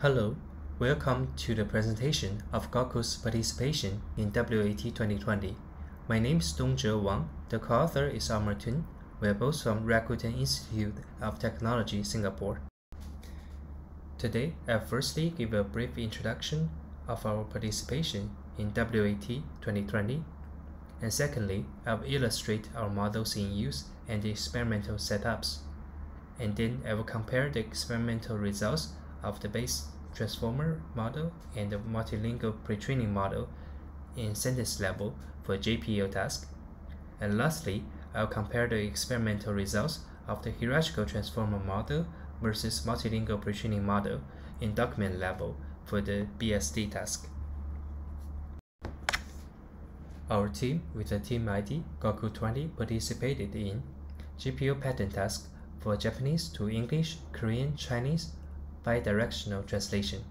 Hello, welcome to the presentation of Goku's participation in WAT 2020. My name is Dongzhe Wang. The co-author is Ohnmar Htun. We are both from Rakuten Institute of Technology, Singapore. Today, I'll firstly give a brief introduction of our participation in WAT 2020, and secondly, I'll illustrate our models in use and the experimental setups. And then I will compare the experimental results of the base transformer model and the multilingual pre-training model in sentence level for JPC task. And lastly, I'll compare the experimental results of the hierarchical transformer model versus multilingual pre-training model in document level for the BSD task. Our team with the team ID Goku20 participated in JPC patent task for Japanese to English, Korean, Chinese, bidirectional translation.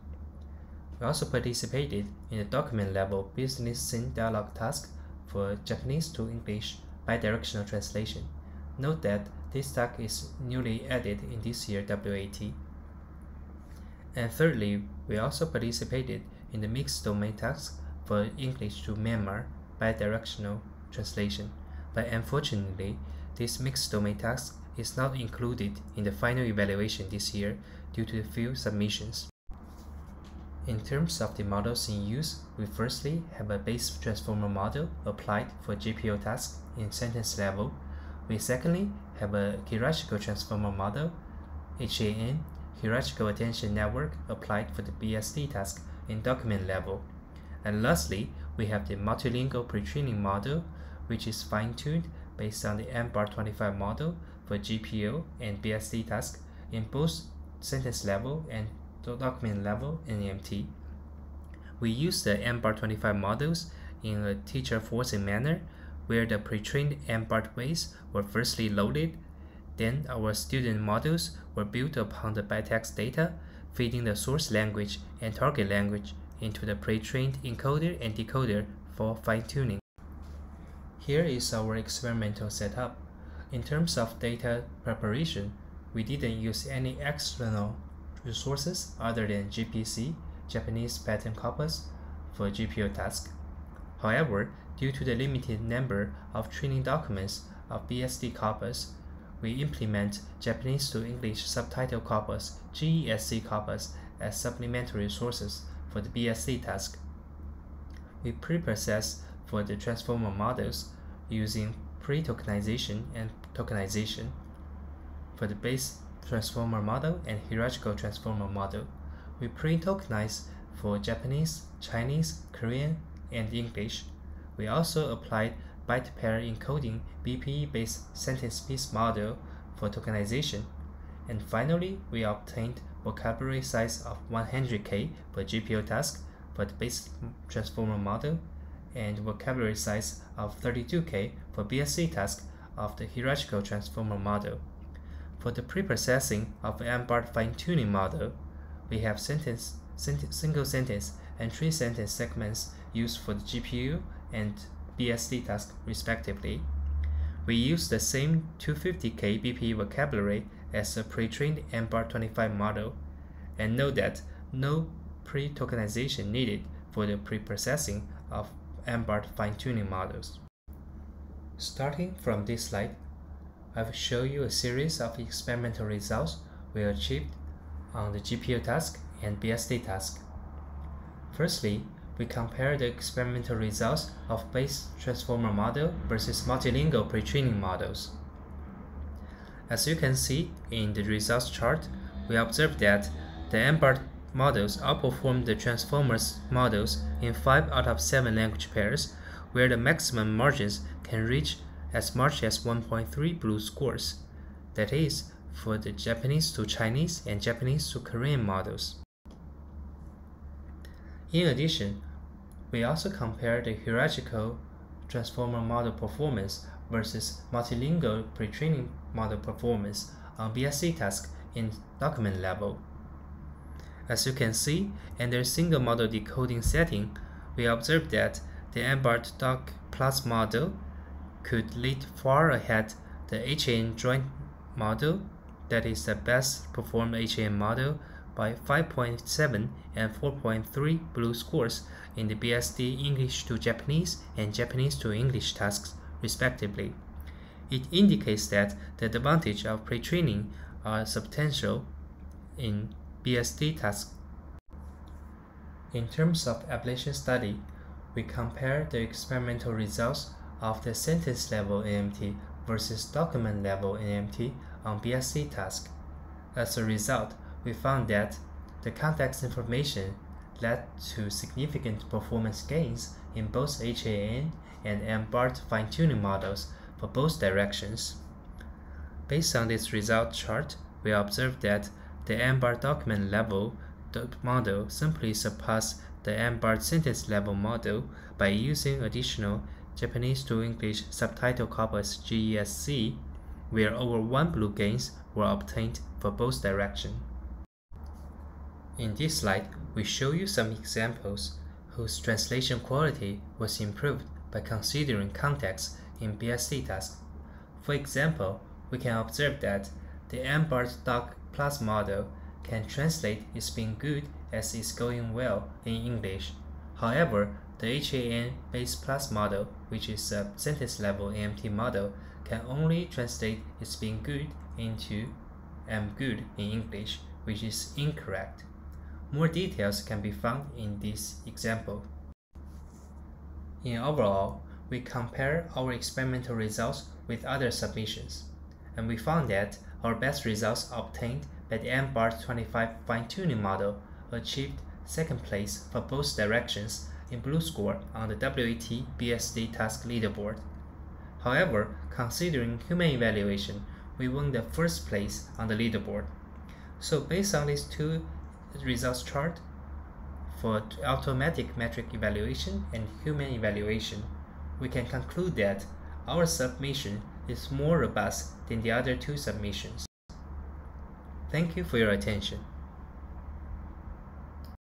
We also participated in the document level business scene dialogue task for Japanese to English bidirectional translation. Note that this task is newly added in this year WAT. And thirdly, we also participated in the mixed domain task for English to Myanmar bidirectional translation. But unfortunately, this mixed domain task is not included in the final evaluation this year due to the few submissions. In terms of the models in use, we firstly have a base transformer model applied for JPC tasks in sentence level. We secondly have a hierarchical transformer model, HAN, hierarchical attention network applied for the BSD task in document level. And lastly, we have the multilingual pre-training model, which is fine-tuned based on the MBART25 model for JPC and BSD tasks in both sentence level and document level in MT. We use the MBART25 models in a teacher forcing manner where the pre-trained MBART ways were firstly loaded, then our student models were built upon the bitext data, feeding the source language and target language into the pre-trained encoder and decoder for fine-tuning. Here is our experimental setup. In terms of data preparation, we didn't use any external resources other than JPC, Japanese Patent Corpus, for JPC task. However, due to the limited number of training documents of BSD corpus, we implement Japanese to English subtitle corpus, JESC corpus, as supplementary resources for the BSD task. We pre-process for the transformer models using pre-tokenization and tokenization for the base transformer model and hierarchical transformer model. We pre-tokenize for Japanese, Chinese, Korean, and English. We also applied byte pair encoding BPE-based SentencePiece model for tokenization. And finally, we obtained vocabulary size of 100k per JPC task for the base transformer model and vocabulary size of 32k for BSD task of the hierarchical transformer model. For the preprocessing of MBART fine-tuning model, we have sentence, sent single sentence and three sentence segments used for the JPC and BSD task respectively. We use the same 250k BP vocabulary as a pre-trained MBART25 model, and note that no pre-tokenization needed for the pre-processing of MBART fine-tuning models. Starting from this slide, I will show you a series of experimental results we achieved on the JPC task and BSD task. Firstly, we compare the experimental results of base transformer model versus multilingual pre-training models. As you can see in the results chart, we observe that the MBART models outperform the transformers models in 5 out of 7 language pairs, where the maximum margins can reach as much as 1.3 BLEU scores. That is, for the Japanese to Chinese and Japanese to Korean models. In addition, we also compare the hierarchical transformer model performance versus multilingual pre-training model performance on BSD task in document level. As you can see, under single model decoding setting, we observe that the MBART Doc Plus model could lead far ahead the HAN joint model that is the best performed HAN model by 5.7 and 4.3 BLEU scores in the BSD English to Japanese and Japanese to English tasks, respectively. It indicates that the advantage of pre-training are substantial in BSD tasks. In terms of ablation study, we compare the experimental results of the sentence level NMT versus document level NMT on BSD task. As a result, we found that the context information led to significant performance gains in both HAN and MBART fine-tuning models for both directions. Based on this result chart, we observed that the MBART document level model simply surpassed the MBART sentence level model by using additional Japanese to English subtitle corpus JESC, where over one BLEU gains were obtained for both directions. In this slide, we show you some examples whose translation quality was improved by considering context in BSD tasks. For example, we can observe that the MBART Doc Plus model can translate it's been good as it's going well in English. However, the HAN Base Plus model, which is a sentence level NMT model, can only translate it's been good into am good in English, which is incorrect. More details can be found in this example. In overall, we compare our experimental results with other submissions, and we found that our best results obtained by the MBART 25 fine-tuning model achieved second place for both directions in BLEU score on the WAT BSD task leaderboard. However, considering human evaluation, we won the first place on the leaderboard. So based on these two results chart for automatic metric evaluation and human evaluation, we can conclude that our submission is more robust than the other two submissions. Thank you for your attention.